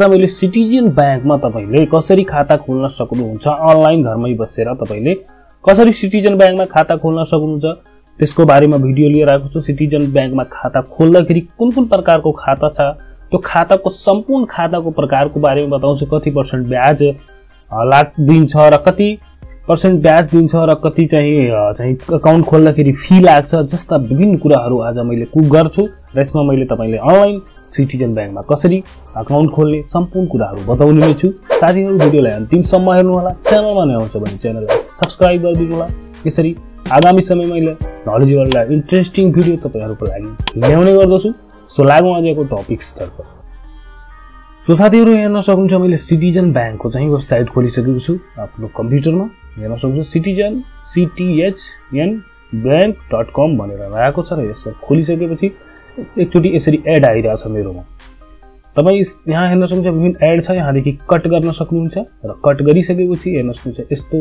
आज मैले सिटिजन ब्याङ्कमा तपाईँले कसरी खाता खोल्न सक्नुहुन्छ अनलाइन घरमै बसेर तपाईँले कसरी सिटिजन ब्याङ्कमा खाता खोल्न सक्नुहुन्छ त्यसको बारेमा भिडियो लिएर आएको छु। सिटिजन ब्याङ्कमा खाता खोल्दाखेरि कुन कुन प्रकारको खाता छ त्यो खाताको सम्पूर्ण खाताको प्रकारको बारेमा बताउँछु। कति पर्सेन्ट ब्याज लाग दिन्छ र कति पर्सेन्ट ब्याज दिन्छ र कति चाहिँ चाहिँ अकाउन्ट खोल्दाखेरि फी लाग्छ जस्ता विभिन्न कुराहरू आज मैले कुक गर्छु। र यसमा मैले तपाईँले अनलाइन सिटिजन ब्याङ्कमा कसरी अकाउन्ट खोल्ने सम्पूर्ण कुराहरू बताउने नै छु। साथीहरू भिडियोलाई अन्तिमसम्म हेर्नुहोला च्यानलमा नै आउँछ भने च्यानललाई सब्सक्राइब गरिदिनु होला यसरी आगामी समय मैले नलेजेबल र इन्ट्रेस्टिङ भिडियो तपाईँहरूको लागि ल्याउने गर्दछु। सो लागौँ आजको टपिक्सतर्फ सो साथीहरू हेर्न सक्नुहुन्छ मैले सिटिजन ब्याङ्कको चाहिँ वेबसाइट खोलिसकेको छु। आफ्नो कम्प्युटरमा हेर्न सक्नुहुन्छ। सिटिजन सिटिएचएन ब्याङ्क डट कम भनेर आएको छ र यसमा खोलिसकेपछि एकचोटि यसरी एड आइरहेछ मेरोमा तपाईँ यहाँ हेर्न सक्नुहुन्छ विभिन्न एड छ यहाँदेखि कट गर्न सक्नुहुन्छ र कट गरिसकेपछि हेर्न सक्नुहुन्छ यस्तो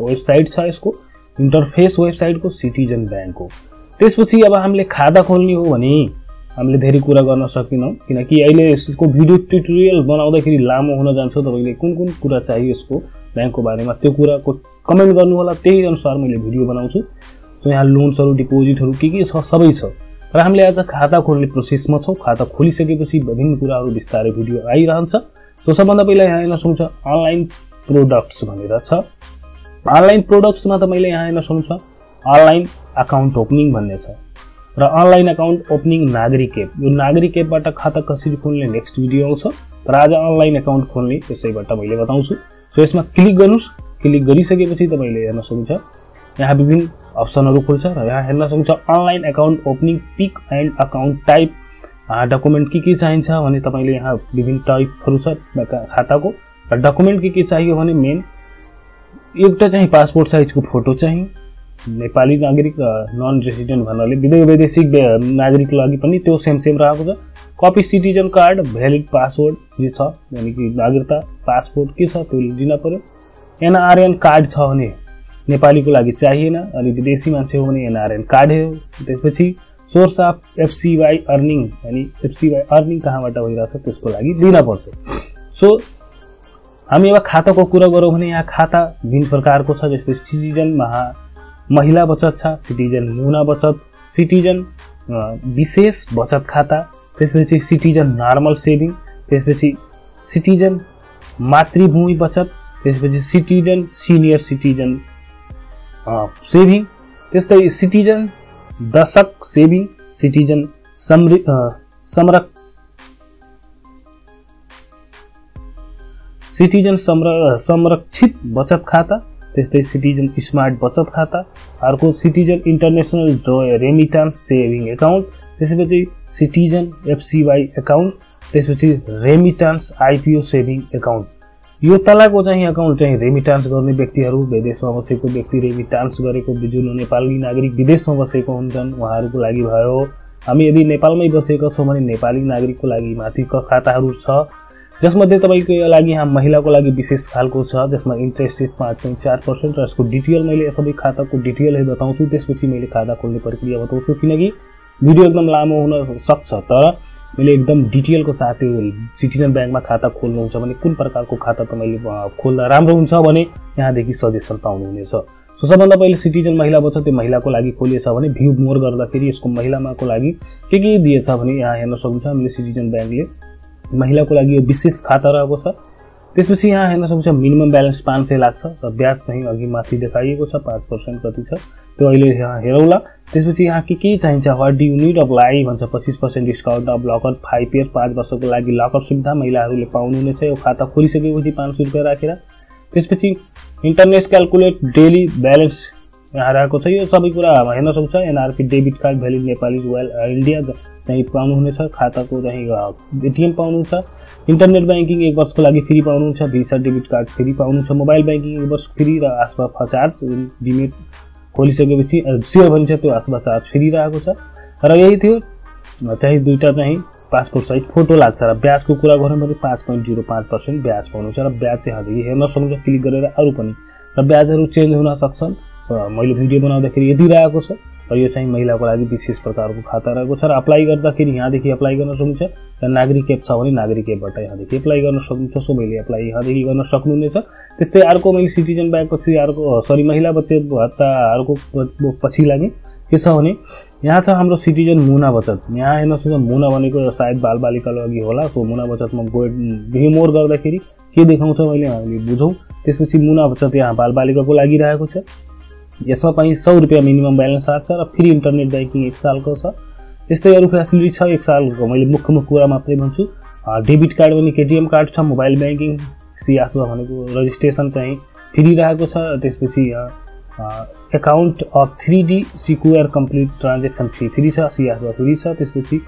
वेबसाइट छ यसको इन्टरफेस वेबसाइटको सिटिजन ब्याङ्कको त्यसपछि अब हामीले खाता खोल्ने हो भने हामीले धेरै कुरा गर्न सकेनौँ किनकि अहिले यसको भिडियो ट्युटोरियल बनाउँदाखेरि लामो हुन जान्छ तपाईँले कुन कुन कुरा चाहियो यसको ब्याङ्कको बारेमा त्यो कुराको कमेन्ट गर्नु होला त्यही अनुसार मैले भिडियो बनाउँछु सो। यहाँ लोन्सहरू डिपोजिटहरू के के छ सबै छ र हामीले आज खाता खोल्ने प्रोसेसमा छौँ। खाता खोलिसकेपछि विभिन्न कुराहरू बिस्तारै भिडियो आइरहन्छ। सो सबभन्दा पहिला यहाँ हेर्न सक्नुहुन्छ अनलाइन प्रोडक्ट्स भनेर छ। अनलाइन प्रोडक्ट्समा तपाईँले यहाँ हेर्न सक्नुहुन्छ अनलाइन अकाउन्ट ओपनिङ भन्ने छ। र online account opening Nagarik app. यो नागरिक एपबाट खाता कसरी खोल्ने नेक्स्ट भिडियो आउँछ। तर आज अनलाइन अकाउन्ट खोल्ने त्यसैबाट मैले बताउँछु। सो यसमा क्लिक गर्नुहोस्। क्लिक गरिसकेपछि तपाईँले हेर्न सक्नुहुन्छ यहाँ विभिन्न अप्सनहरू खुल्छ र यहाँ हेर्न सक्नुहुन्छ online account opening pick and account type document के के चाहिन्छ भने तपाईँले यहाँ विभिन्न टाइपहरू छ खाताको। र डकुमेन्ट के के चाहियो भने मेन एउटा चाहिँ पासपोर्ट साइजको फोटो चाहिँ नेपाली नागरिक नन रेसिडेन्ट भन्नाले विदेश वैदेशिक नागरिकको लागि पनि त्यो सेम सेम रहेको छ। Copy citizen card valid password जे छ यानि कि नागरिकता पासपोर्ट के छ त्यो दिन पऱ्यो एनआरएन कार्ड छ भने नेपालीको लागि चाहिएन अनि विदेशी मान्छे हो भने एनआरएन कार्ड हो। त्यसपछि सोर्स अफ एफसिवाई अर्निङ अनि एफसिवाई अर्निङ कहाँबाट भइरहेछ त्यसको लागि दिनपर्छ सो हामी अब खाताको कुरा गरौँ भने यहाँ खाता विभिन्न प्रकारको छ जस्तै सिटिजन महा महिला बचत छ सिटिजन मुना बचत सिटिजन विशेष बचत खाता त्यसपछि सिटिजन नर्मल सेभिङ त्यसपछि सिटिजन मातृभूमि बचत त्यसपछि सिटिजन सिनियर सिटिजन सेभिङ त्यस्तै सिटिजन दशक सेभिङ सिटिजन समृ अ, सिटिजन संर संरक्षित बचत खाता त्यस्तै सिटिजन स्मार्ट बचत खाता अर्को सिटिजन इन्टरनेसनल ड्र रेमिटान्स सेभिङ एकाउन्ट त्यसपछि सिटिजन एफसिवाई एकाउन्ट त्यसपछि रेमिटान्स आइपिओ सेभिङ एकाउन्ट यो तलको चाहिँ एकाउन्ट चाहिँ रेमिटान्स गर्ने व्यक्तिहरू विदेशमा बसेको व्यक्ति रेमिटान्स गरेको जुन नेपाली नागरिक विदेशमा बसेको हुन्छन् उहाँहरूको लागि भयो। हामी यदि नेपालमै बसेका छौँ भने नेपाली नागरिकको लागि माथिको खाताहरू छ। जसमध्ये तपाईँको लागि यहाँ महिलाको लागि विशेष खालको छ जसमा इन्ट्रेस्ट रेट पाँच पोइन्ट चार पर्सेन्ट र यसको डिटेल मैले सबै खाताको डिटेलहरू बताउँछु त्यसपछि मैले खाता खोल्ने प्रक्रिया बताउँछु। किनकि भिडियो एकदम लामो हुन सक्छ। तर मैले एकदम डिटेलको साथ त्यो सिटिजन ब्याङ्कमा खाता खोल्नुहुन्छ भने कुन प्रकारको खाता तपाईँले खोल्दा राम्रो हुन्छ भने यहाँदेखि सजेसन पाउनुहुनेछ। सो सबभन्दा पहिले सिटिजन महिला बच्चा त्यो महिलाको लागि खोलिएछ भने भ्यू मोर गर्दाखेरि यसको महिलामाको लागि के के दिएछ भने यहाँ हेर्न सक्नुहुन्छ हामीले सिटिजन ब्याङ्कले। महिलाको लागि यो विशेष खाता रहेको छ। त्यसपछि यहाँ हेर्न सक्नुहुन्छ मिनिमम ब्यालेन्स पाँच सय लाग्छ र ब्याज चाहिँ अघि माथि देखाइएको छ पाँच पर्सेन्ट कति छ। त्यो अहिले यहाँ हेरौँला। त्यसपछि यहाँ के के चाहिन्छ? वाट डु अफ लाई भन्छ पच्चिस percent discount off locker five year पाँच वर्षको लागि लकर सुविधा महिलाहरूले पाउनुहुनेछ यो खाता खोलिसकेपछि पाँच सय रुपियाँ राखेर। त्यसपछि इन्टरनेट क्यालकुलेट डेली ब्यालेन्स यहाँ रहेको छ। यो सबै कुरा हेर्न सक्छ। NRP debit card valid Nepali well India चाहिँ पाउनुहुनेछ खाताको चाहिँ एटिएम पाउनुहुन्छ इन्टरनेट ब्याङ्किङ एक वर्षको लागि फ्री पाउनुहुन्छ भिसा डेबिट कार्ड फ्री पाउनुहुन्छ मोबाइल ब्याङ्किङ एक वर्ष फ्री र आसपा चार्ज डिमेट खोलिसकेपछि सेयर भनिन्छ त्यो आसपा चार्ज फ्री रहेको छ र यही थियो चाहिँ दुईवटा चाहिँ पासपोर्ट साइज फोटो लाग्छ र ब्याजको कुरा गऱ्यौँ भने पाँच पोइन्ट जिरो पाँच पर्सेन्ट ब्याज पाउनुहुन्छ र ब्याज चाहिँ हजुर हेर्न सक्नुहुन्छ क्लिक गरेर अरू पनि र ब्याजहरू चेन्ज हुन सक्छन् मैले भिडियो बनाउँदाखेरि यदि रहेको छ र यो चाहिँ महिलाको लागि विशेष प्रकारको खाता रहेको छ र अप्लाई गर्दाखेरि यहाँदेखि अप्लाई गर्न सक्नुहुन्छ र नागरिक एप छ भने नागरिक एपबाट यहाँदेखि अप्लाई गर्न सक्नुहुन्छ सबैले एप्लाई यहाँदेखि गर्न सक्नुहुनेछ त्यस्तै अर्को मैले सिटिजन ब्यागपछि अर्को सरी महिला भत्ते भत्ताहरूको पछि लागि। के छ भने यहाँ छ हाम्रो सिटिजन मुना बचत। यहाँ हेर्न सक्छ मुना भनेको सायद बालबालिकाको लागि होला सो मुना बचतमा गो मोर गर्दाखेरि के देखाउँछ मैले हामीले बुझौँ त्यसपछि मुना बचत यहाँ बालबालिकाको लागि रहेको छ यसमा पनि सौ रुपियाँ मिनिमम ब्यालेन्स आएको छ र फ्री इन्टरनेट ब्याङ्किङ एक सालको छ। त्यस्तै अरू फेसिलिटी छ एक सालको मैले मुख्य मुख्य कुरा मात्रै भन्छु। डेबिट कार्ड पनि केटिएम कार्ड छ मोबाइल ब्याङ्किङ सिआसमा भनेको रजिस्ट्रेसन चाहिँ फ्री रहेको छ। त्यसपछि account three D secure complete transaction free three छ सिआसमा फ्री छ। त्यसपछि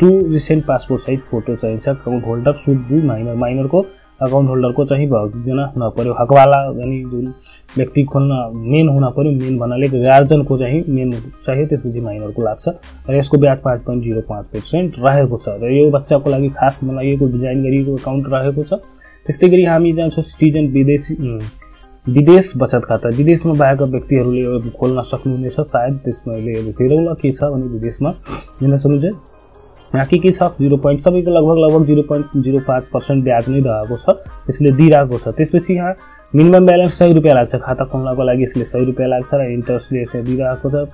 two recent passport size photo चाहिन्छ। Account holder should be minor माइनरको account होल्डरको चाहिँ भइदिन नपऱ्यो। हकवाला अनि जुन व्यक्ति खोल्न मेन हुन पऱ्यो मेन भन्नाले गार्जनको चाहिँ मेन चाहियो त्यसपछि माइनरको लाग्छ। र यसको ब्याज पाँच पोइन्ट जिरो पाँच पर्सेन्ट रहेको छ। र यो बच्चाको लागि खास बनाइएको डिजाइन गरिएको अकाउन्ट रहेको छ। त्यस्तै गरी हामी जान्छौँ सिटिजन विदेशी विदेश बचत खाता। विदेशमा भएका व्यक्तिहरूले खोल्न सक्नुहुनेछ सायद त्यसमा अहिले हेरौँला के छ भने विदेशमा लिन सक्नुहुन्छ। यहाँ के के छ? जिरो पोइन्ट सबैको लगभग लगभग जिरो पोइन्ट जिरो पाँच पर्सेन्ट ब्याज नै रहेको छ त्यसले दिइरहेको छ। त्यसपछि यहाँ मिनिमम ब्यालेन्स सय रुपियाँ लाग्छ खाता खोल्नको लागि यसले सय रुपियाँ लाग्छ र इन्ट्रेस्टले चाहिँ दिइरहेको छ।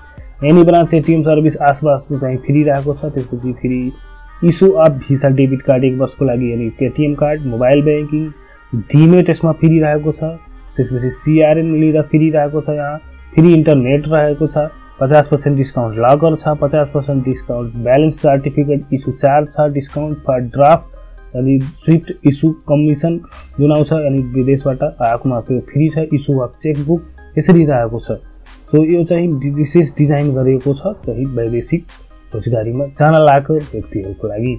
एनी ब्रान्च एटिएम सर्भिस आसपास चाहिँ फ्री रहेको छ त्यसपछि free issue of visa debit card एक वर्षको लागि यानि ATM card mobile banking demat यसमा फ्री रहेको छ। त्यसपछि सिआरएन लिँदा फ्री रहेको छ यहाँ। फ्री इन्टरनेट रहेको छ। पचास पर्सेन्ट डिस्काउन्ट लगर छ पचास percent discount balance certificate issue charge छ डिस्काउन्ट फर ड्राफ्ट अनि स्विफ्ट इस्यु कमिसन जुन आउँछ अनि विदेशबाट आएकोमा त्यो फ्री छ इस्यु अफ चेकबुक यसरी रहेको छ। सो यो चाहिँ विशेष डिजाइन गरिएको छ चाहिँ वैदेशिक रोजगारीमा जान लागेको व्यक्तिहरूको लागि।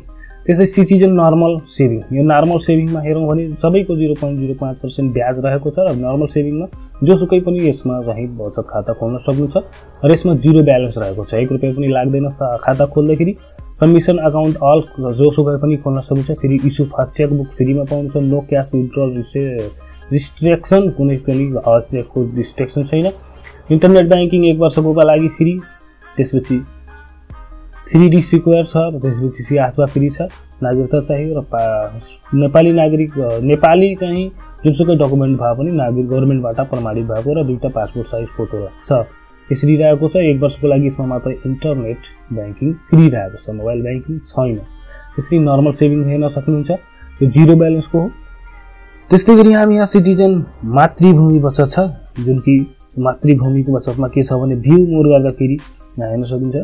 त्यसै सिटिजन नर्मल सेभिङ। यो नर्मल सेभिङमा हेरौँ भने सबैको जिरो पोइन्ट जिरो पाँच पर्सेन्ट ब्याज रहेको छ र नर्मल सेभिङमा जोसुकै पनि यसमा चाहिँ बचत खाता खोल्न सक्नुहुन्छ र यसमा जिरो ब्यालेन्स रहेको छ। एक रुपियाँ पनि लाग्दैन खाता खोल्दाखेरि। सबमिसन अकाउन्ट अल जोसुकै पनि खोल्न सक्नुहुन्छ फेरि इस्यु फर चेकबुक फ्रीमा पाउनुहुन्छ नो क्यास विड्रल रिस्ट्रिक्सन कुनै पनि रिस्ट्रिक्सन छैन। इन्टरनेट ब्याङ्किङ एक वर्षको लागि फ्री। त्यसपछि थ्री डी सिक्वेयर छ र त्यसपछि सिआसमा फ्री छ। नागरिकता चाहियो र नेपाली नागरिक नेपाली चाहिँ जुनसुकै डकुमेन्ट भए पनि नागरिक गभर्मेन्टबाट प्रमाणित भएको र दुईवटा पासपोर्ट साइज फोटो छ। यसरी रहेको छ एक वर्षको लागि यसमा मात्र इन्टरनेट ब्याङ्किङ फ्री रहेको छ मोबाइल ब्याङ्किङ छैन। त्यसरी नर्मल सेभिङ हेर्न सक्नुहुन्छ। यो जिरो ब्यालेन्सको हो। त्यस्तै गरी हामी यहाँ सिटिजन मातृभूमि बचत छ जुन कि मातृभूमिको बचतमा के छ भने भ्यू मोर गर्दाखेरि हेर्न सकिन्छ।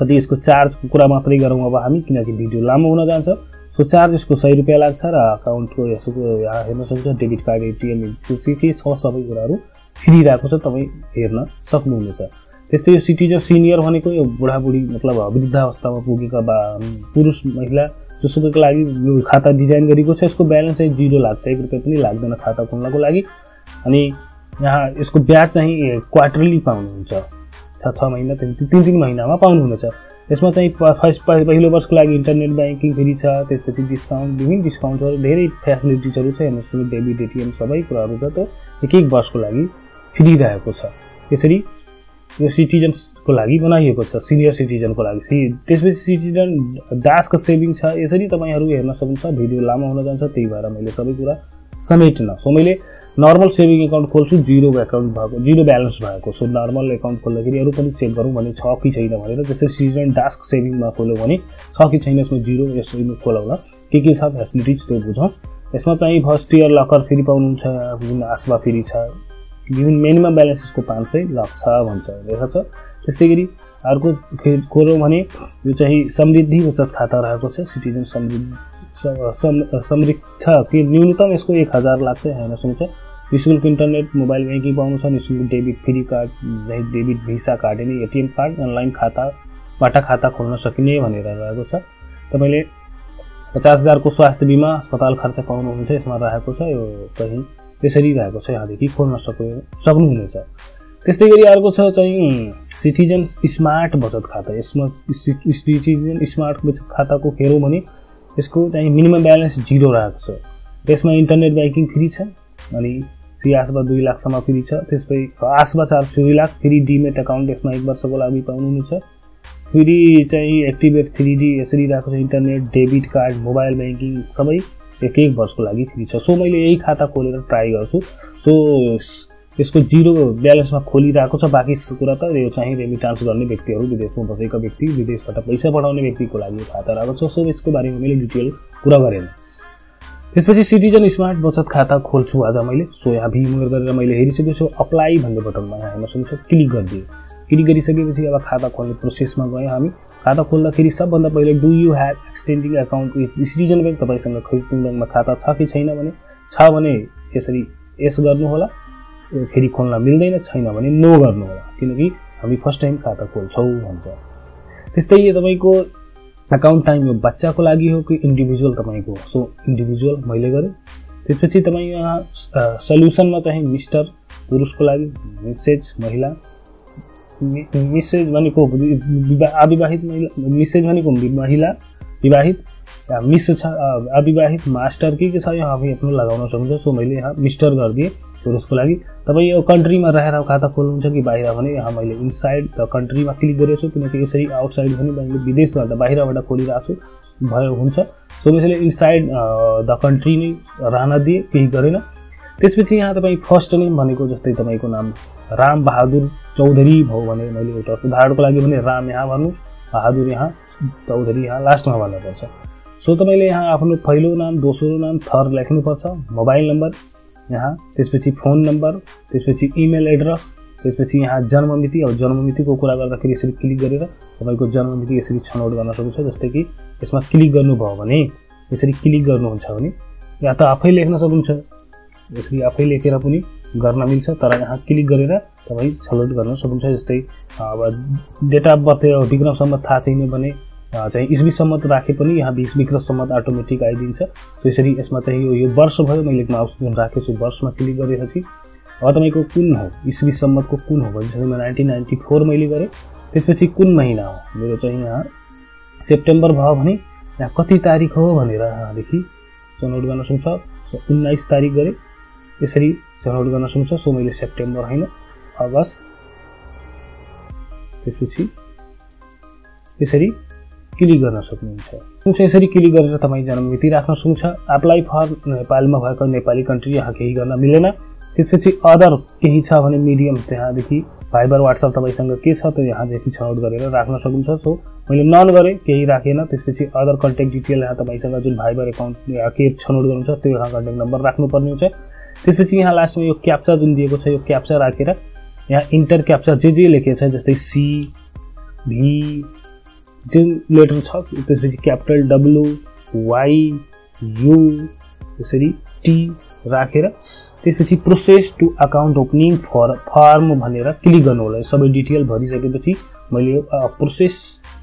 कति यसको चार्जको कुरा मात्रै गरौँ अब हामी किनकि भिडियो लामो हुन जान्छ। सो चार्ज यसको सय रुपियाँ लाग्छ र अकाउन्टको यहाँ हेर्न सक्छ डेबिट कार्ड एटिएम के छ सबै कुराहरू फ्री रहेको छ तपाईँ हेर्न सक्नुहुनेछ। त्यस्तै यो सिटिजन सिनियर भनेको यो बुढाबुढी मतलब वृद्धावस्थामा पुगेका बा पुरुष महिला जोसुकैको लागि यो खाता डिजाइन गरेको छ यसको ब्यालेन्स चाहिँ जिरो लाग्छ एक रुपियाँ पनि लाग्दैन खाता खोल्नको लागि। अनि यहाँ यसको ब्याज चाहिँ क्वार्टरली पाउनुहुन्छ। छ छ महिना तिन तिन महिनामा पाउनुहुनेछ। यसमा चाहिँ फर्स्ट पहिलो वर्षको लागि इन्टरनेट ब्याङ्किङ फेरि छ त्यसपछि डिस्काउन्ट विभिन्न डिस्काउन्टहरू धेरै फेसिलिटिजहरू छ हेर्नुहोस् डेबिट एटिएम सबै कुराहरू छ त्यो एक एक वर्षको लागि फ्री रहेको छ। त्यसरी यो सिटिजन्सको लागि बनाइएको छ सिनियर सिटिजनको लागि। सि त्यसपछि सिटिजन दासको सेभिङ छ यसरी तपाईँहरू हेर्न सक्नुहुन्छ भिडियो लामो हुन जान्छ त्यही भएर मैले सबै कुरा समेटेन। सो मैले नर्मल सेभिङ एकाउन्ट खोल्छु जिरो एकाउन्ट भएको जिरो ब्यालेन्स भएको। सो नर्मल एकाउन्ट खोल्दाखेरि अरू पनि चेक गरौँ भने छ कि छैन भनेर त्यसरी सिजन डास्क सेभिङमा खोल्यो भने छ कि छैन यसमा जिरो यसरी खोलाउन। के के छ फेसिलिटिज त्यो बुझौँ। यसमा चाहिँ फर्स्ट इयर लकर फेरि पाउनुहुन्छ विभिन्न आसमा फेरि छ। विभिन्न मिनिमम ब्यालेन्स यसको पाँच सय लाग्छ भन्छ लेखा छ त्यस्तै गरी अर्को खोल्यौँ भने यो चाहिँ समृद्धि बचत खाता रहेको छ सिटिजन समृद्धि समृद्ध कि न्यूनतम यसको एक हजार लाग्छ हेर्न सक्छ नि शुल्क इन्टरनेट मोबाइल ब्याङ्किङ पाउनु छ नि शुल्क debit free card debit visa card अनि एटिएम कार्ड अनलाइन खाताबाट खाता खोल्न सकिने भनेर रहेको छ। तपाईँले पचास हजारको स्वास्थ्य बिमा अस्पताल खर्च पाउनुहुन्छ यसमा रहेको छ यो कहीँ त्यसरी रहेको छ यहाँदेखि खोल्न सक्नु सक्नुहुनेछ। त्यस्तै गरी अर्को छ चाहिँ सिटिजन स्मार्ट बचत खाता। यसमा सिटिजन स्मार्ट बचत खाताको हेरौँ भने यसको चाहिँ मिनिमम ब्यालेन्स जिरो रहेको छ। यसमा इन्टरनेट ब्याङ्किङ फ्री छ अनि सी आसमा दुई लाखसम्म फ्री छ। त्यसपछि आसमा चार दुई लाख फ्री डिमेट एकाउन्ट यसमा एक वर्षको लागि पाउनुहुन्छ फेरि चाहिँ एक्टिभेट थ्री डी यसरी रहेको छ internet debit card mobile banking सबै एक एक वर्षको लागि फ्री छ। सो मैले यही खाता खोलेर ट्राई गर्छु। सो यसको जिरो ब्यालेन्समा खोलिरहेको छ। बाँकी कुरा त यो चाहिँ रेमिटान्स गर्ने व्यक्तिहरू विदेशमा बसेका व्यक्ति विदेशबाट पैसा पठाउने व्यक्तिको लागि खाता रहेको छ। सो यसको बारेमा मैले डिटेल कुरा गरेन। त्यसपछि सिटिजन स्मार्ट बचत खाता खोल्छु आज मैले। सो यहाँ भिमुर गरेर मैले हेरिसकेको छु। अप्लाई भन्ने बटनमा यहाँ हेर्न सक्छु क्लिक गरिदिएँ क्लिक गरिसकेपछि अब खाता खोल्ने प्रोसेसमा गयौँ हामी। खाता खोल्दाखेरि सबभन्दा पहिले do you have extending account with citizen bank तपाईँसँग खरिदिङ ब्याङ्कमा खाता छ कि छैन भने छ भने यसरी यस गर्नुहोला। फेरि खोल्न मिल्दैन छैन भने नो गर्नुहोला किनकि हामी फर्स्ट टाइम खाता खोल्छौँ भन्छ। त्यस्तै तपाईँको एकाउन्ट टाइम यो बच्चाको लागि हो कि इन्डिभिजुअल तपाईँको? सो इन्डिभिजुअल मैले गरेँ। त्यसपछि तपाईँ यहाँ सल्युसनमा चाहिँ मिस्टर पुरुषको लागि मिसेज महिला मिसेज भनेको अविवाहित महिला मिसेज भनेको महिला विवाहित। मिस छ अविवाहित मास्टर के के छ यहाँ हामी आफ्नो लगाउन सक्नुहुन्छ। सो मैले यहाँ मिस्टर गरिदिएँ पुरुषको लागि। तपाईँ यो कन्ट्रीमा रहेर खाता खोल्नुहुन्छ कि बाहिर भने यहाँ मैले इनसाइड द कन्ट्रीमा क्लिक गरेको छु किनकि यसरी आउटसाइड पनि मैले विदेशबाट बाहिरबाट खोलिरहेको छु भयो हुन्छ। सो मैले इनसाइड द कन्ट्री नै रहन दिएँ केही गरेन। त्यसपछि यहाँ तपाईँ फर्स्ट नेम भनेको जस्तै तपाईँको नाम राम बहादुर चौधरी भयो भने मैले एउटा उदाहरणको लागि भने राम यहाँ भन्नु बहादुर यहाँ चौधरी यहाँ लास्टमा भन्नुपर्छ। सो तपाईँले यहाँ आफ्नो पहिलो नाम दोस्रो नाम थर लेख्नुपर्छ मोबाइल नम्बर यहाँ त्यसपछि फोन नम्बर त्यसपछि इमेल एड्रेस त्यसपछि यहाँ जन्ममिति अब जन्ममितिको कुरा गर्दाखेरि यसरी क्लिक गरेर तपाईँको जन्ममिति यसरी छनौट गर्न सक्छ जस्तै कि यसमा क्लिक गर्नुभयो भने यसरी क्लिक गर्नुहुन्छ भने या त आफै लेख्न सक्नुहुन्छ यसरी आफै लेखेर पनि गर्न मिल्छ तर यहाँ क्लिक गरेर तपाईँ छलौट गर्न सक्नुहुन्छ जस्तै अब डेट अफ बर्थ विक्रमसम्म थाहा छैन भने चाहिँ इस्वीसम्म राखे पनि यहाँ बिस विक्रमसम्म अटोमेटिक आइदिन्छ। सो यसरी यसमा चाहिँ यो यो वर्ष भयो मैले माउस जुन राखेको छु वर्षमा क्लिक गरेपछि। अब तपाईँको कुन हो? इस्वीसम्मको कुन हो भने म नाइन्टिन नाइन्टी फोर मैले गरेँ। त्यसपछि कुन महिना हो? मेरो चाहिँ यहाँ सेप्टेम्बर भयो भने यहाँ कति तारिक हो भनेर यहाँदेखि चनौट गर्न सक्छ सो उन्नाइस तारिक गरेँ। यसरी चनौट गर्न सक्छ सो मैले सेप्टेम्बर होइन अगस्त त्यसपछि यसरी क्लिक गर्न सक्नुहुन्छ। यसरी क्लिक गरेर तपाईँ जन्ममिति राख्न सक्नुहुन्छ एप्लाई फर नेपालमा भएको नेपाली कन्ट्री यहाँ केही गर्न मिलेन। त्यसपछि अदर केही छ भने मिडियम त्यहाँदेखि भाइबर वाट्सएप तपाईँसँग के छ त्यो यहाँदेखि छनौट गरेर राख्न सक्नुहुन्छ। सो मैले नन गरेँ केही राखेन। त्यसपछि अदर कन्ट्याक्ट डिटेल यहाँ तपाईँसँग जुन भाइबर एकाउन्ट के छनौट गर्नुहुन्छ त्यो यहाँ कन्ट्याक्ट नम्बर राख्नुपर्ने हुन्छ। त्यसपछि यहाँ लास्टमा यो क्याप्चा जुन दिएको छ यो क्याप्चा राखेर यहाँ इन्टर क्याप्चा जे जे लेखेको छ जस्तै सी भी जुन लेटर छ त्यसपछि क्यापिटल डब्लु वाइ यु त्यसरी टी राखेर त्यसपछि process to account opening for form भनेर क्लिक गर्नु होला सबै डिटेल भरिसकेपछि मैले process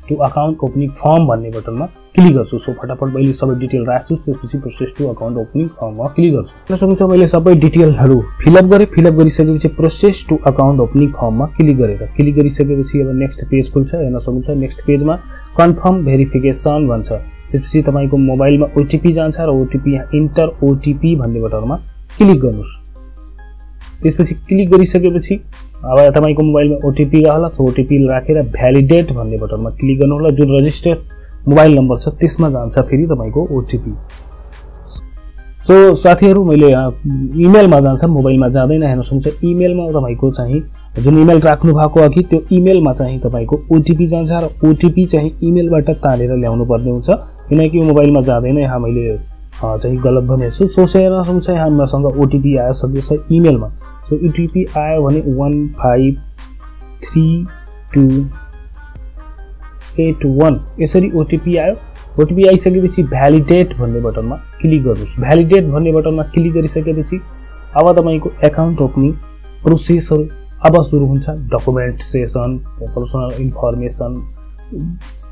to account opening form भन्ने बटनमा क्लिक गर्छु. सो फटाफट मैले सबै डिटेल राख्छु त्यसपछि प्रोसेस टु अकाउन्ट ओपनिङ फर्ममा क्लिक गर्छु। हेर्न मैले सबै डिटेलहरू फिलअप गरेँ। फिलअप गरिसकेपछि प्रोसेस टु अकाउन्ट ओपनिङ फर्ममा क्लिक गरेर क्लिक गरिसकेपछि अब नेक्स्ट पेज खुल्छ हेर्न सक्नुहुन्छ। नेक्स्ट पेजमा कन्फर्म भेरिफिकेसन भन्छ। त्यसपछि तपाईँको मोबाइलमा ओटिपी जान्छ र ओटिपी यहाँ इन्टर ओटिपी भन्ने बटनमा क्लिक गर्नुहोस्। त्यसपछि क्लिक गरिसकेपछि अब तपाईँको मोबाइलमा ओटिपी होला सो ओटिपी राखेर भ्यालिडेट भन्ने बटनमा क्लिक गर्नु होला। जुन रजिस्टर्ड मोबाइल नम्बर छ त्यसमा जान्छ फेरि तपाईँको ओटिपी सो साथीहरू मैले इमेलमा जान्छ मोबाइलमा जाँदैन। हेर्न सक्छ इमेलमा तपाईँको चाहिँ जुन इमेल राख्नु भएको अघि त्यो इमेलमा चाहिँ तपाईँको ओटिपी जान्छ र ओटिपी चाहिँ इमेलबाट तानेर ल्याउनु पर्ने हुन्छ। किनकि मोबाइलमा जाँदैन यहाँ मैले चाहिँ गलत भनेको छु। सो हेर्न सक्छ यहाँ मसँग ओटिपी आइसकेको छ इमेलमा सो ओटिपी आयो भने one five three two eight one यसरी ओटिपी आयो। ओटिपी आइसकेपछि भ्यालिडेट भन्ने बटनमा क्लिक गर्नुहोस्। भ्यालिडेट भन्ने बटनमा क्लिक गरिसकेपछि अब तपाईँको एकाउन्ट ओपनिङ प्रोसेसहरू अब सुरु हुन्छ डकुमेन्ट सेसन पर्सनल इन्फर्मेसन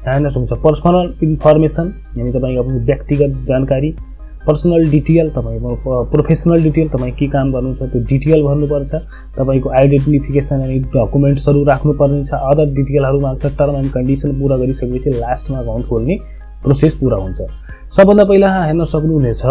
हेर्न सक्नुहुन्छ पर्सनल इन्फर्मेसन यानि तपाईँको आफ्नो व्यक्तिगत जानकारी। पर्सनल डिटेल तपाईँको प्रोफेसनल डिटेल तपाईँ के काम गर्नुहुन्छ त्यो डिटेल भन्नुपर्छ। तपाईँको आइडेन्टिफिकेसन अनि डकुमेन्ट्सहरू राख्नुपर्ने छ अदर डिटेलहरू माग्छ टर्म एन्ड कन्डिसन पुरा गरिसकेपछि लास्टमा अकाउन्ट खोल्ने प्रोसेस पुरा हुन्छ। सबभन्दा पहिला हेर्न सक्नुहुनेछ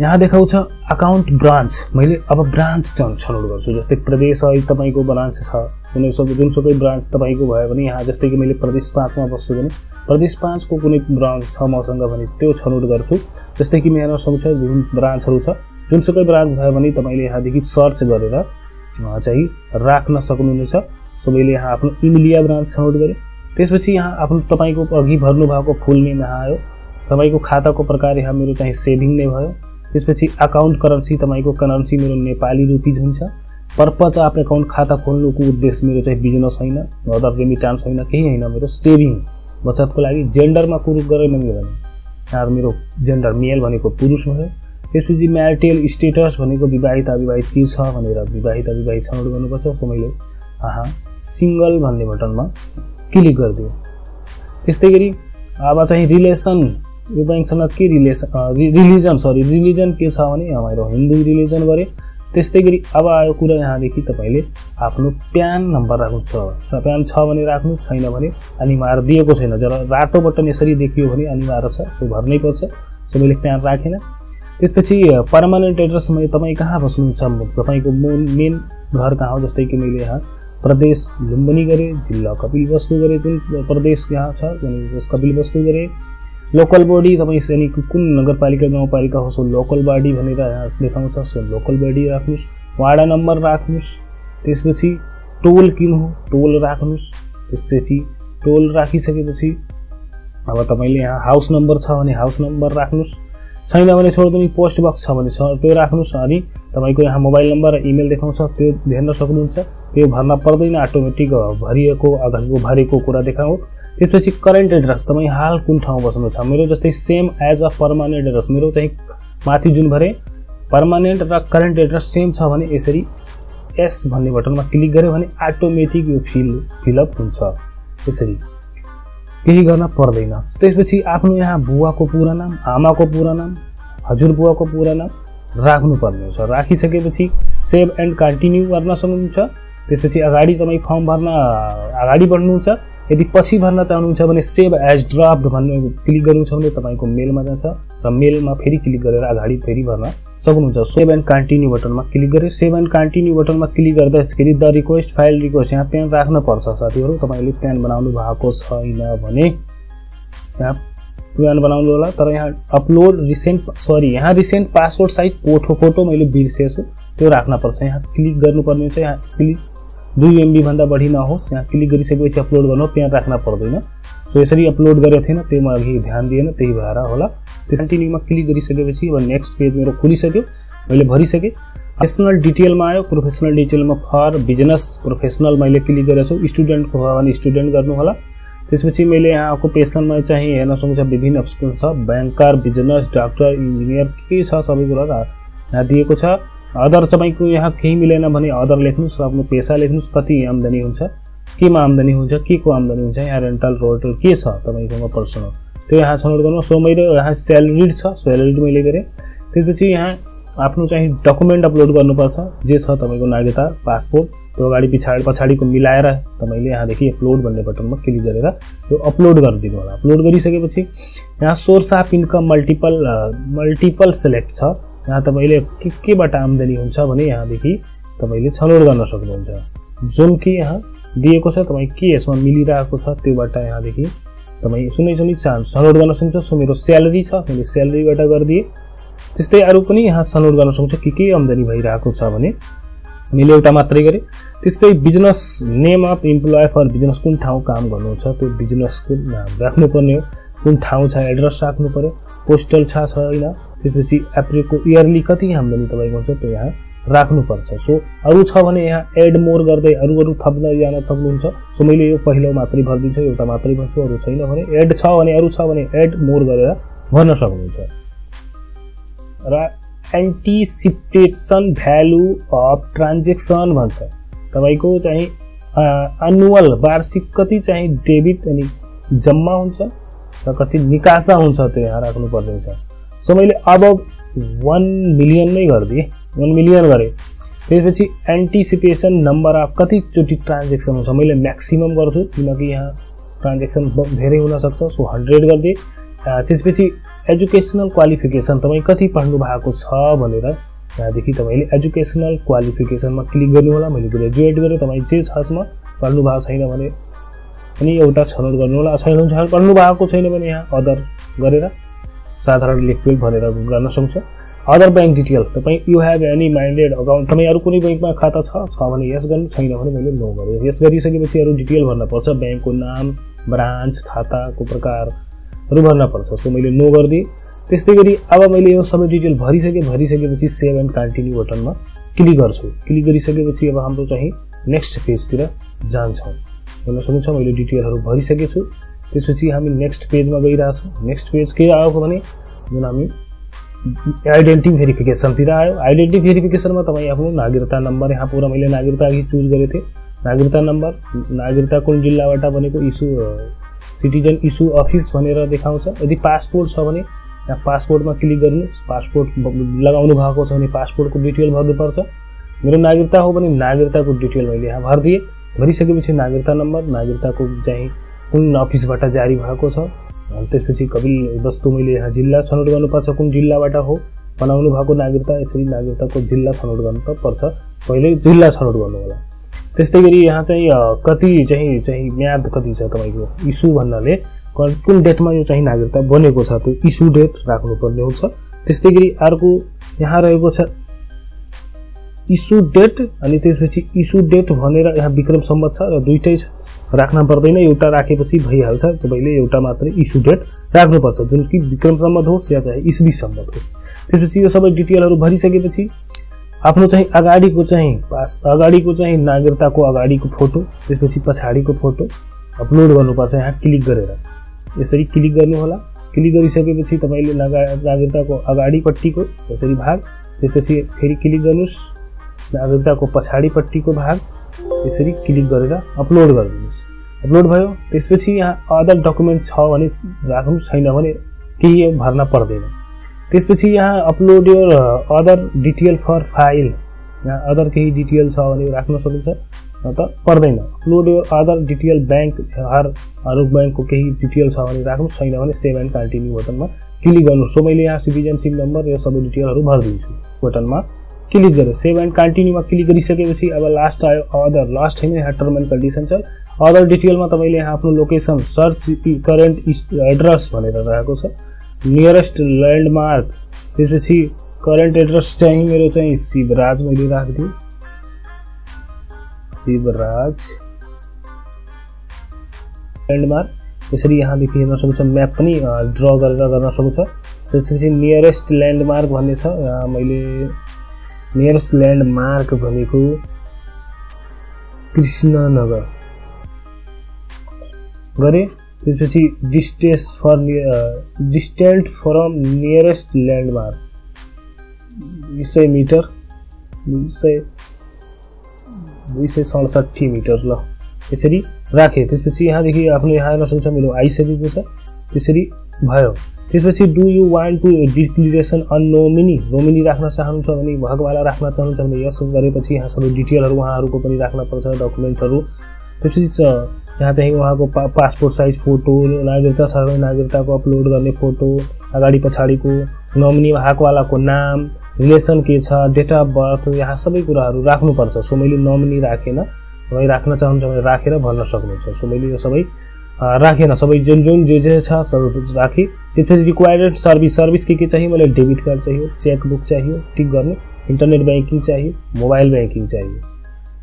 यहाँ देखाउँछ अकाउन्ट ब्रान्च मैले अब ब्रान्च छन् छनौट गर्छु जस्तै प्रदेश अहिले तपाईँको ब्रान्च छ। कुनै सब जुनसुकै ब्रान्च तपाईँको भयो भने यहाँ जस्तै कि मैले प्रदेश पाँचमा बस्छु भने प्रदेश पाँचको कुनै ब्रान्च छ मसँग भने त्यो छनौट गर्छु। जस्तै कि मेरो सँग जुन ब्रान्चहरू छ जुनसुकै ब्रान्च भयो भने तपाईँले यहाँदेखि सर्च गरेर चाहिँ राख्न सक्नुहुनेछ। सो मैले यहाँ आफ्नो इमिलिया ब्रान्च छनौट गरेँ। त्यसपछि यहाँ आफ्नो तपाईँको अघि भर्नुभएको फुल नेम यहाँ आयो। तपाईँको खाताको प्रकार यहाँ मेरो चाहिँ सेभिङ नै भयो। त्यसपछि अकाउन्ट करेन्सी तपाईँको करेन्सी मेरो नेपाली रुपिज हुन्छ पर्पज अफ एकाउन्ट खाता खोल्नुको उद्देश्य मेरो चाहिँ बिजनेस होइन अदर रेमिटान्स होइन केही होइन मेरो सेभिङ। बचतको लागि जेन्डरमा कुरो गरेन मेरो भने मेरो जेन्डर मेल भनेको पुरुष भयो त्यसपछि म्यारिटेल स्टेटस भनेको विवाहित अविवाहित के छ भनेर विवाहित अविवाहित छनौट गर्नुपर्छ। सो मैले आहा सिङ्गल भन्ने बटनमा क्लिक गरिदियो त्यस्तै गरी अब चाहिँ रिलेसन यो ब्याङ्कसँग के रिलेसन रिलिजन सरी रिलिजन के छ भने हाम्रो हिन्दू रिलिजन गरे। त्यस्तै गरी अब आयो कुरा यहाँदेखि तपाईँले आफ्नो प्यान नम्बर राख्नु छ। र प्यान छ भने राख्नु छैन भने अनिवार्य दिएको छैन। जब रातो बटन यसरी देखियो भने अनिवार्य छ त्यो भर्नै पर्छ। सो मैले प्यान राखेन। त्यसपछि पर्मानेन्ट एड्रेस मैले तपाईँ कहाँ बस्नुहुन्छ? तपाईँको मेन घर कहाँ हो? जस्तै कि मैले यहाँ प्रदेश लुम्बनी गरेँ जिल्ला कपिल वस्तु गरेँ जुन प्रदेश यहाँ छ कपिल वस्तु गरेँ। लोकल बडी तपाईँ अनि कुन नगरपालिका गाउँपालिका हो सो लोकल बडी भनेर यहाँ देखाउँछ सो लोकल बडी राख्नुहोस् वाडा नम्बर राख्नुहोस् त्यसपछि टोल किन हो टोल राख्नुहोस् त्यसपछि टोल राखिसकेपछि अब तपाईँले यहाँ हाउस नम्बर छ भने हाउस नम्बर राख्नुहोस् छैन भने छोड्नु पोस्ट बक्स छ भने छ त्यो राख्नुहोस् अनि तपाईँको यहाँ मोबाइल नम्बर र इमेल देखाउँछ त्यो हेर्न सक्नुहुन्छ त्यो भर्न पर्दैन अटोमेटिक भरिएको अगाडिको भरेको कुरा देखाउ त्यसपछि करेन्ट एड्रेस तपाईँ हाल कुन ठाउँ बस्नु छ? मेरो जस्तै same as a permanent address मेरो चाहिँ माथि जुन भरे पर्मानेन्ट र करेन्ट एड्रेस सेम छ भने यसरी एस भन्ने बटनमा क्लिक गऱ्यो भने अटोमेटिक यो फिल फिलअप हुन्छ। यसरी। केही गर्न पर्दैन। त्यसपछि आफ्नो यहाँ बुवाको पुरा नाम आमाको पुरा नाम हजुर बुवाको पुरा नाम राख्नुपर्ने हुन्छ। राखिसकेपछि सेभ एन्ड कन्टिन्यू गर्न सक्नुहुन्छ। त्यसपछि अगाडि तपाईँ फर्म भर्न अगाडि बढ्नुहुन्छ। यदि पछि भर्न चाहनुहुन्छ भने सेभ एज ड्राफ्ट भन्ने क्लिक गर्नुहुन्छ भने तपाईँको मेलमा जान्छ र मेलमा फेरि क्लिक गरेर अगाडि फेरि भर्न सक्नुहुन्छ। सेभ एन्ड कन्टिन्यू बटनमा क्लिक गरेर सेभ एन्ड कन्टिन्यू बटनमा क्लिक गर्दाखेरि द रिक्वेस्ट फाइल रिक्वेस्ट यहाँ प्यान राख्नुपर्छ साथीहरू। तपाईँले प्यान बनाउनु भएको छैन भने यहाँ प्यान बनाउनु होला। तर यहाँ अपलोड रिसेन्ट सरी यहाँ recent passport size photo photo मैले बिर्सेछु। त्यो राख्नपर्छ यहाँ क्लिक गर्नुपर्ने हुन्छ। यहाँ क्लिक दुई एमबीभन्दा बढी नहोस् यहाँ क्लिक गरिसकेपछि अपलोड गर्नु प्यान राख्न पर्दैन। सो यसरी अपलोड गरेको थिएन त्यो म अघि ध्यान दिएन त्यही भएर होला। त्यस कन्टिन्यूमा क्लिक गरिसकेपछि अब नेक्स्ट पेज मेरो खुलिसक्यो मैले भरिसकेँ। प्रोफेसनल डिटेलमा आयो। प्रोफेसनल डिटेलमा फर बिजनेस प्रोफेसनल मैले क्लिक गरेको छु। स्टुडेन्टको भयो भने स्टुडेन्ट गर्नु होला। त्यसपछि मैले यहाँ पेसनमा चाहिँ हेर्न सक्छु विभिन्न अप्सन छ। ब्याङ्कर बिजनेस डाक्टर इन्जिनियर के छ सबै कुरा यहाँ दिएको छ। अदर तपाईँको यहाँ केही मिलेन भने अदर लेख्नुहोस् र आफ्नो पेसा लेख्नुहोस् कति आम्दानी हुन्छ केमा आम्दानी हुन्छ के को आम्दानी हुन्छ यहाँ रेन्टल रोटल के छ तपाईँकोमा पर्सनल त्यो यहाँ छनौट गर्नु सो मैले यहाँ स्यालेरी छ स्यालेरी मैले गरेँ। त्यसपछि यहाँ आफ्नो चाहिँ डकुमेन्ट अपलोड गर्नुपर्छ जे छ तपाईँको नागरिकता पासपोर्ट त्यो अगाडि पछाडि पछाडिको मिलाएर तपाईँले यहाँदेखि अपलोड भन्ने बटनमा क्लिक गरेर त्यो अपलोड गरिदिनु होला। अपलोड गरिसकेपछि यहाँ source of income multiple multiple select छ। यहाँ तपाईँले के केबाट आम्दानी हुन्छ भने यहाँदेखि तपाईँले छनौट गर्न सक्नुहुन्छ। जुन कि यहाँ दिएको छ तपाईँ के यसमा मिलिरहेको छ त्योबाट यहाँदेखि तपाईँ सुनै सुनै छनौट गर्न सक्नुहुन्छ। सो मेरो स्यालेरी छ मैले स्यालेरीबाट गरिदिएँ। त्यस्तै अरू पनि यहाँ छनौट गर्न सक्छ के के आम्दानी भइरहेको छ भने मैले एउटा मात्रै गरेँ। त्यस्तै business name of employ for business कुन ठाउँ काम गर्नुहुन्छ त्यो बिजनेसको नाम राख्नुपर्ने हो। कुन ठाउँ छ एड्रेस राख्नु पऱ्यो पोस्टल छ छैन त्यसपछि एप्रिलको इयरली कति आम्दानी तपाईँको हुन्छ त्यो यहाँ राख्नुपर्छ। सो अरू छ भने यहाँ एड मोर गर्दै अरू अरू थप्न जान सक्नुहुन्छ। सो मैले यो पहिलो मात्रै भरिदिन्छु एउटा मात्रै भर्छु अरू छैन भने एड छ भने अरू छ भने एड मोर गरेर भर्न सक्नुहुन्छ। र एन्टिसिपेसन भ्यालु अफ ट्रान्जेक्सन भन्छ। तपाईँको चाहिँ एनुअल वार्षिक कति चाहिँ डेबिट अनि जम्मा हुन्छ र कति निकासा हुन्छ त्यो यहाँ राख्नु पर्ने छ। सो मैले अब वान मिलियन नै गरिदिएँ वान मिलियन गरेँ त्यसपछि एन्टिसिपेसन नम्बर अफ कतिचोटि ट्रान्जेक्सन हुन्छ मैले म्याक्सिमम् गर्छु किनकि यहाँ ट्रान्जेक्सन धेरै हुनसक्छ सो हन्ड्रेड गरिदिएँ त्यसपछि एजुकेसनल क्वालिफिकेसन तपाईँ कति पढ्नु भएको छ भनेर यहाँदेखि तपाईँले एजुकेसनल क्वालिफिकेसनमा क्लिक गर्नु होला मैले ग्रेजुएट गरेँ तपाईँ जे छ यसमा पढ्नु भएको छैन भने पनि एउटा छनौट गर्नु होला छैन छैन पढ्नु भएको छैन भने यहाँ अदर गरेर साधारण लेखपेल भनेर गर्न सक्छ। अदर ब्याङ्क डिटेल तपाईँ you have any minded account तपाईँ अरू कुनै ब्याङ्कमा खाता छ छ भने यस गर्नु छैन भने मैले नो गरेँ। यस गरिसकेपछि अरू डिटेल भर्नुपर्छ ब्याङ्कको नाम ब्रान्च खाताको प्रकारहरू भर्नपर्छ सो मैले नो गरिदिएँ। त्यस्तै गरी अब मैले यो सबै डिटेल भरिसकेँ भरिसकेपछि सेभ एन्ड कन्टिन्यू बटनमा क्लिक गर्छु। क्लिक गरिसकेपछि अब हाम्रो चाहिँ नेक्स्ट पेजतिर जान्छौँ। हेर्न सक्नुहुन्छ मैले डिटेलहरू भरिसकेको छु त्यसपछि हामी नेक्स्ट पेजमा गइरहेछौँ। नेक्स्ट पेज के आएको भने जुन हामी आइडेन्टिटी भेरिफिकेसनतिर आयो। आइडेन्टिटी भेरिफिकेसनमा तपाईँ आफ्नो नागरिकता नम्बर यहाँ पुरा मैले नागरिकता अघि चुज गरेको थिएँ। नागरिकता नम्बर नागरिकता कुन जिल्लाबाट भनेको इस्यु सिटिजन इस्यु अफिस भनेर देखाउँछ। यदि पासपोर्ट छ भने यहाँ पासपोर्टमा क्लिक गर्नुहोस् पासपोर्ट लगाउनु भएको छ भने पासपोर्टको डिटेल भर्नुपर्छ। मेरो नागरिकता हो भने नागरिकताको डिटेल मैले यहाँ भरिदिएँ। भरिसकेपछि नागरिकता नम्बर नागरिकताको चाहिँ कुन अफिसबाट जारी भएको छ? त्यसपछि कपिल वस्तु मैले यहाँ जिल्ला छनौट गर्नुपर्छ कुन जिल्लाबाट हो? बनाउनु भएको नागरिकता यसरी नागरिकताको जिल्ला छनौट गर्नु पर्छ। पहिले जिल्ला छनौट गर्नु होला त्यस्तै गरी यहाँ चाहिँ कति चाहिँ चाहिँ म्याद कति छ तपाईँको? इस्यु भन्नाले कुन डेटमा यो चाहिँ नागरिकता बनेको छ त्यो इस्यु डेट राख्नुपर्ने हुन्छ। त्यस्तै गरी अर्को यहाँ रहेको छ इस्यु डेट अनि त्यसपछि इस्यु डेट भनेर यहाँ विक्रम सम्बत छ र दुइटै छ। राख्न पर्दैन एउटा राखेपछि भइहाल्छ। तपाईँले एउटा मात्रै इस्यु डेट राख्नुपर्छ जुन कि विक्रम सम्बत होस् या चाहिँ इस्वी सम्बत होस्। त्यसपछि यो सबै डिटेलहरू भरिसकेपछि आफ्नो चाहिँ अगाडिको चाहिँ पास अगाडिको चाहिँ नागरिकताको अगाडिको फोटो त्यसपछि पछाडिको फोटो अपलोड गर्नुपर्छ यहाँ क्लिक गरेर। यसरी क्लिक गर्नुहोला। क्लिक गरिसकेपछि तपाईँले नागा नागरिकताको अगाडिपट्टिको यसरी भाग त्यसपछि फेरि क्लिक गर्नुहोस्। नागरिकताको पछाडिपट्टिको भाग। यसरी क्लिक गरेर अपलोड गरिदिनुहोस् अपलोड भयो त्यसपछि यहाँ अदर डकुमेन्ट छ भने राख्नुहोस् छैन भने केही भर्न पर्दैन। त्यसपछि यहाँ अपलोड यो अदर डिटेल फर फाइल यहाँ अदर केही डिटेल छ भने राख्न सकिन्छ त पर्दैन। अपलोड यो अदर डिटेल ब्याङ्क हर अरू ब्याङ्कको केही डिटेल छ भने राख्नु छैन भने सेभ एन्ड कन्टिन्यू बटनमा क्लिक गर्नु सो मैले यहाँ सिटिजनसिप नम्बर यो सबै डिटेलहरू भरिदिन्छु। बटनमा क्लिक गरेँ। सेभ एन्ड कन्टिन्यूमा क्लिक गरिसकेपछि अब लास्ट आयो अदर लास्ट होइन यहाँ टर्म एन्ड कन्डिसन छ अदर डिटेलमा तपाईँले यहाँ आफ्नो लोकेसन सर्च करेन्ट एड्रेस भनेर रहेको छ। नियरेस्ट ल्यान्डमार्क त्यसपछि करेन्ट एड्रेस चाहिँ मेरो चाहिँ शिवराज मैले राखिदिएँ शिवराज ल्यान्डमार्क यसरी यहाँदेखि हेर्न सक्छ म्याप पनि ड्र गरेर गर्न सक्छ। त्यसपछि नियरेस्ट ल्यान्डमार्क भन्ने छ। मैले नियरेस्ट ल्यान्डमार्क भनेको कृष्णनगर। गरेँ? त्यसपछि distance for distant from nearest landmark. दुई सय मिटर दुई सय दुई सय सडसठी मिटर ल। यसरी राखेँ। त्यसपछि यहाँदेखि आफ्नो यहाँ हेर्न सक्छ मेरो आइसकेको छ। त्यसरी भयो। त्यसपछि do you want to declaration on nominee nominee राख्न चाहनुहुन्छ भने भगवाला राख्न चाहनुहुन्छ भने यस गरेपछि यहाँ सबै डिटेलहरू उहाँहरूको पनि राख्नपर्छ डकुमेन्टहरू त्यसपछि यहाँ चाहिँ उहाँको पा पासपोर्ट साइज फोटो नागरिकता छ नागरिकताको अपलोड गर्ने फोटो अगाडि पछाडिको नोमिनी भागवालाको नाम रिलेसन के छ डेट अफ बर्थ यहाँ सबै कुराहरू राख्नुपर्छ। सो मैले नोमिनी राखेन तपाईँ राख्न चाहनुहुन्छ भने राखेर भन्न सक्नुहुन्छ। सो मैले यो सबै राखेन सबै जुन जुन जे जे छ, सबै राखेँ। त्यसपछि रिक्वायर्ड सर्भिस सर्भिस के के चाहियो मैले डेबिट कार्ड चाहियो चेकबुक चाहियो टिक गर्ने। इन्टरनेट ब्याङ्किङ चाहियो मोबाइल ब्याङ्किङ चाहियो।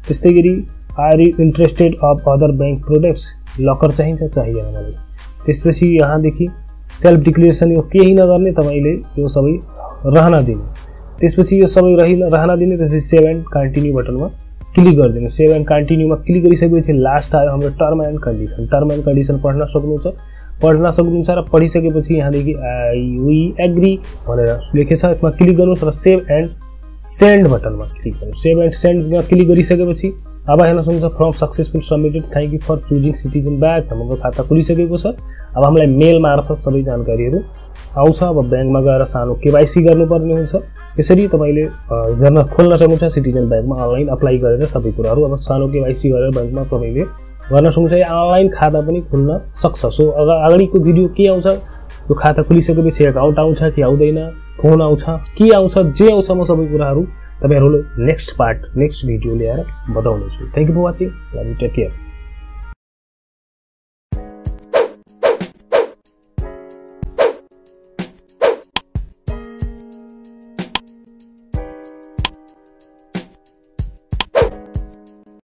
त्यस्तै गरी are you interested of other bank products locker चाहिए चाहिन्छ, चाहिएन मलाई। त्यसपछि यहाँदेखि सेल्फ डिक्लेरेसन यो केही नगर्ने, तपाईँले यो सबै रहन दिने। त्यसपछि यो सबै रहि रहन दिने, त्यसपछि सेभ कन्टिन्यू बटनमा क्लिक गरिदिनु। सेभ एन्ड कन्टिन्यूमा क्लिक गरिसकेपछि लास्ट आयो हाम्रो term and condition term and condition पढ्न सक्नुहुन्छ। पढ्न सक्नुहुन्छ र पढिसकेपछि यहाँदेखि वी एग्री भनेर लेखेछ। यसमा क्लिक गर्नुहोस् र सेभ एन्ड सेन्ड बटनमा क्लिक गर्नुहोस्। सेभ एन्ड सेन्डमा क्लिक गरिसकेपछि अब हेर्न सक्नुहुन्छ form successful submitted thank you for choosing Citizen Bank हाम्रो खाता खुलिसकेको छ। अब हामीलाई मेल मार्फत सबै जानकारीहरू आउँछ अब ब्याङ्कमा गएर सानो केवाइसी गर्नुपर्ने हुन्छ। यसरी तपाईँले गर्न खोल्न सक्नुहुन्छ सिटिजन ब्याङ्कमा अनलाइन अप्लाई गरेर सबै कुराहरू। अब सानो केवाइसी गरेर ब्याङ्कमा तपाईँले गर्न सक्नुहुन्छ अनलाइन खाता पनि खुल्न सक्छ। सो अगाडिको भिडियो के आउँछ? यो खाता खोलिसकेपछि एकाउन्ट आउँछ कि आउँदैन? फोन आउँछ के आउँछ जे आउँछ म सबै कुराहरू तपाईँहरूले नेक्स्ट पार्ट नेक्स्ट भिडियो ल्याएर बताउनेछु। Thank you for watching you take care